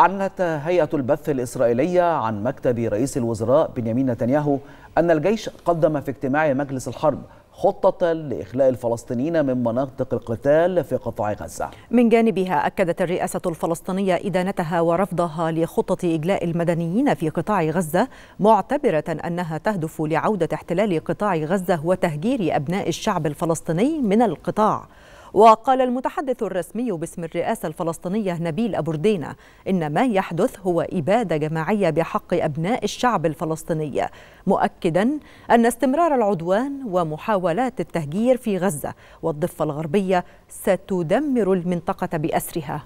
أعلنت هيئة البث الإسرائيلية عن مكتب رئيس الوزراء بنيامين نتنياهو أن الجيش قدم في اجتماع مجلس الحرب خطة لإخلاء الفلسطينيين من مناطق القتال في قطاع غزة. من جانبها أكدت الرئاسة الفلسطينية إدانتها ورفضها لخطة إجلاء المدنيين في قطاع غزة معتبرة أنها تهدف لعودة احتلال قطاع غزة وتهجير أبناء الشعب الفلسطيني من القطاع. وقال المتحدث الرسمي باسم الرئاسة الفلسطينية نبيل أبو ردينة إن ما يحدث هو إبادة جماعية بحق أبناء الشعب الفلسطيني مؤكدا أن استمرار العدوان ومحاولات التهجير في غزة والضفة الغربية ستدمر المنطقة بأسرها.